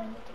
and